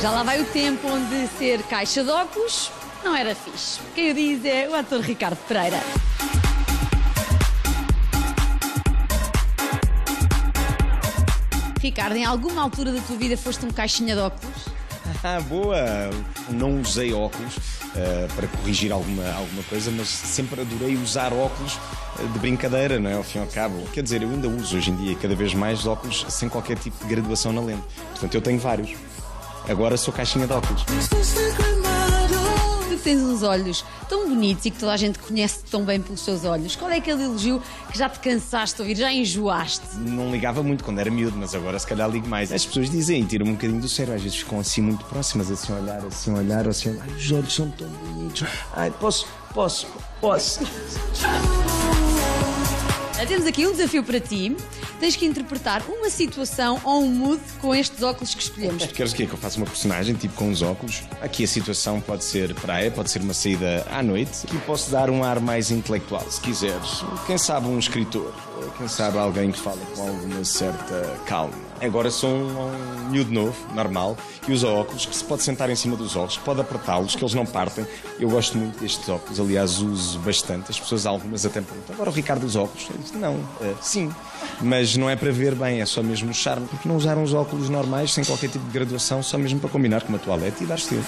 Já lá vai o tempo onde ser caixa de óculos não era fixe. Quem o diz é o ator Ricardo Pereira. Ricardo, em alguma altura da tua vida foste um caixinha de óculos? Ah, boa! Não usei óculos uh, para corrigir alguma, alguma coisa, mas sempre adorei usar óculos uh, de brincadeira, não é? Ao fim e ao cabo. Quer dizer, eu ainda uso hoje em dia cada vez mais óculos sem qualquer tipo de graduação na lente. Portanto, eu tenho vários. Agora sou caixinha de óculos. Tu tens uns olhos tão bonitos e que toda a gente conhece tão bem pelos seus olhos. Qual é aquele elogio que já te cansaste de ouvir, já enjoaste? Não ligava muito quando era miúdo, mas agora se calhar ligo mais. As pessoas dizem, tiram-me um bocadinho do sério, às vezes ficam assim muito próximas, assim a olhar, assim a olhar, assim a olhar. Ai, os olhos são tão bonitos. Ai, posso, posso, posso. Temos aqui um desafio para ti. Tens que interpretar uma situação ou um mood com estes óculos que escolhemos. Queres o quê? Que eu faça uma personagem, tipo com os óculos? Aqui a situação pode ser praia, pode ser uma saída à noite. Aqui posso dar um ar mais intelectual, se quiseres. Quem sabe um escritor, quem sabe alguém que fala com alguma certa calma. Agora sou um, um miúdo novo, normal, que usa óculos, que se pode sentar em cima dos óculos, pode apertá-los, que eles não partem. Eu gosto muito destes óculos, aliás, uso bastante. As pessoas, algumas até perguntam, agora o Ricardo usa óculos? Não, uh, sim, mas não é para ver bem, é só mesmo o charme. Porque não usar uns óculos normais, sem qualquer tipo de graduação, só mesmo para combinar com uma toalete e dar estilo.